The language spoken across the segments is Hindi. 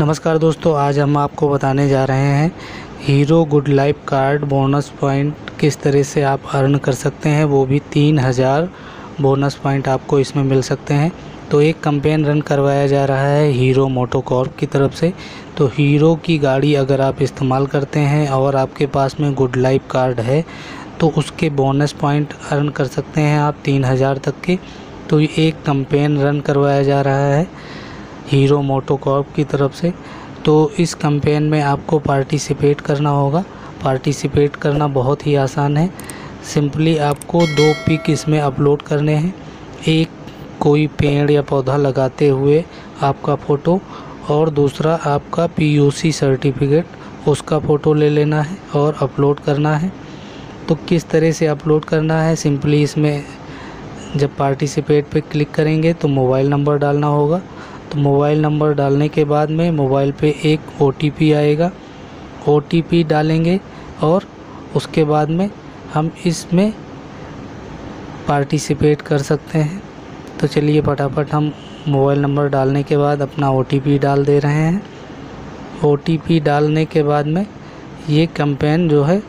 नमस्कार दोस्तों, आज हम आपको बताने जा रहे हैं Hero good life card bonus point किस तरह से आप अर्न कर सकते हैं, वो भी तीन हज़ार बोनस पॉइंट आपको इसमें मिल सकते हैं। तो एक कंपेन रन करवाया जा रहा है हीरो मोटोकॉर्प की तरफ़ से। तो हीरो की गाड़ी अगर आप इस्तेमाल करते हैं और आपके पास में गुड लाइफ कार्ड है तो उसके बोनस पॉइंट अर्न कर सकते हैं आप तीन हज़ार तक के। तो एक कंपेन रन करवाया जा रहा है। हीरो मोटोकॉर्प की तरफ़ से। तो इस कैंपेन में आपको पार्टिसिपेट करना होगा। पार्टिसिपेट करना बहुत ही आसान है। सिंपली आपको दो पिक इसमें अपलोड करने हैं। एक, कोई पेड़ या पौधा लगाते हुए आपका फ़ोटो और दूसरा, आपका पीयूसी सर्टिफिकेट उसका फ़ोटो ले लेना है और अपलोड करना है। तो किस तरह से अपलोड करना है? सिंपली इसमें जब पार्टिसिपेट पे क्लिक करेंगे तो मोबाइल नंबर डालना होगा। तो मोबाइल नंबर डालने के बाद में मोबाइल पे एक ओटीपी आएगा। ओटीपी डालेंगे और उसके बाद में हम इसमें पार्टिसिपेट कर सकते हैं। तो चलिए फटाफट हम मोबाइल नंबर डालने के बाद अपना ओटीपी डाल दे रहे हैं। ओटीपी डालने के बाद में ये कैंपेन जो है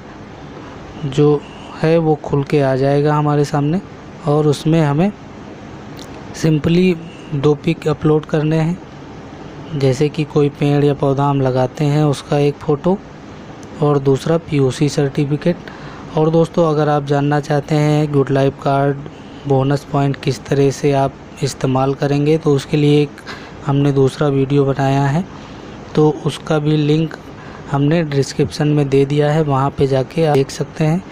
जो है वो खुल के आ जाएगा हमारे सामने और उसमें हमें सिंपली दो पिक अपलोड करने हैं। जैसे कि कोई पेड़ या पौधा हम लगाते हैं, उसका एक फ़ोटो और दूसरा पीयूसी सर्टिफिकेट और दोस्तों, अगर आप जानना चाहते हैं good life card bonus point किस तरह से आप इस्तेमाल करेंगे तो उसके लिए एक हमने दूसरा वीडियो बनाया है। तो उसका भी लिंक हमने डिस्क्रिप्शन में दे दिया है, वहाँ पे जाके आप देख सकते हैं।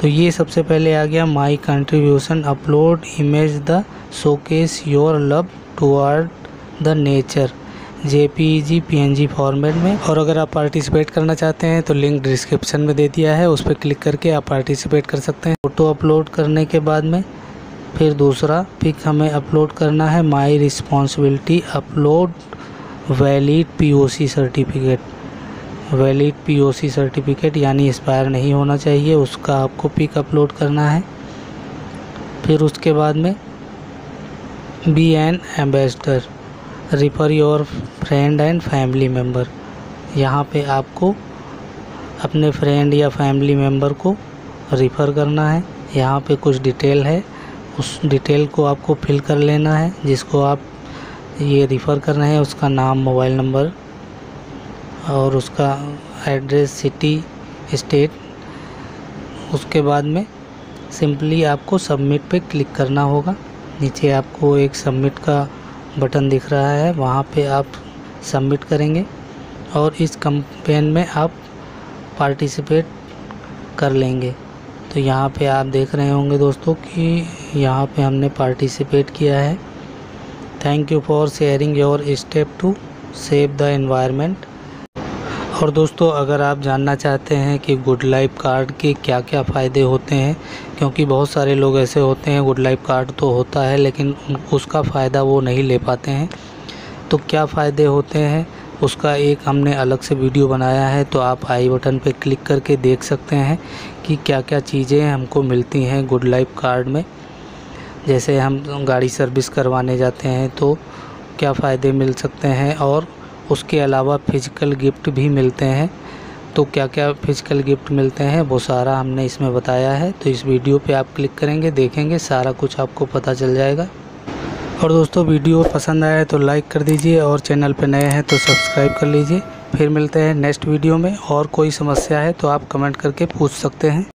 तो ये सबसे पहले आ गया my contribution upload image the showcase your love toward the nature J P G format में। और अगर आप पार्टिसिपेट करना चाहते हैं तो लिंक डिस्क्रिप्शन में दे दिया है। उस पर क्लिक करके आप पार्टिसिपेट कर सकते हैं। फ़ोटो अपलोड करने के बाद में फिर दूसरा पिक हमें अपलोड करना है। My responsibility upload valid POC certificate valid POC certificate यानी एक्सपायर नहीं होना चाहिए, उसका आपको पिक अपलोड करना है। फिर उसके बाद में B N ambassador refer your friend and family member यहाँ पे आपको अपने फ्रेंड या फैमिली मेंबर को रिफ़र करना है। यहाँ पे कुछ डिटेल है, उस डिटेल को आपको फिल कर लेना है, जिसको आप ये रिफ़र कर रहे हैं, उसका नाम मोबाइल नंबर और उसका एड्रेस सिटी स्टेट। उसके बाद में सिंपली आपको सबमिट पे क्लिक करना होगा। नीचे आपको एक सबमिट का बटन दिख रहा है, वहाँ पे आप सबमिट करेंगे और इस कंपेन में आप पार्टिसिपेट कर लेंगे। तो यहाँ पे आप देख रहे होंगे दोस्तों कि यहाँ पे हमने पार्टिसिपेट किया है। Thank you for sharing your step to save the environment और दोस्तों, अगर आप जानना चाहते हैं कि गुड लाइफ कार्ड के क्या क्या फ़ायदे होते हैं, क्योंकि बहुत सारे लोग ऐसे होते हैं गुड लाइफ कार्ड तो होता है, लेकिन उसका फ़ायदा वो नहीं ले पाते हैं। तो क्या फ़ायदे होते हैं? उसका एक हमने अलग से वीडियो बनाया है तो आप आई बटन पर क्लिक करके देख सकते हैं कि क्या क्या चीज़ें हमको मिलती हैं गुड लाइफ कार्ड में। जैसे हम गाड़ी सर्विस करवाने जाते हैं तो क्या फ़ायदे मिल सकते हैं? और उसके अलावा फ़िज़िकल गिफ्ट भी मिलते हैं। तो क्या क्या फ़िज़िकल गिफ्ट मिलते हैं? वो सारा हमने इसमें बताया है। तो इस वीडियो पे आप क्लिक करेंगे, देखेंगे, सारा कुछ आपको पता चल जाएगा। और दोस्तों, वीडियो पसंद आया है तो लाइक कर दीजिए और चैनल पर नए हैं तो सब्सक्राइब कर लीजिए। फिर मिलते हैं नेक्स्ट वीडियो में। और कोई समस्या है तो आप कमेंट करके पूछ सकते हैं।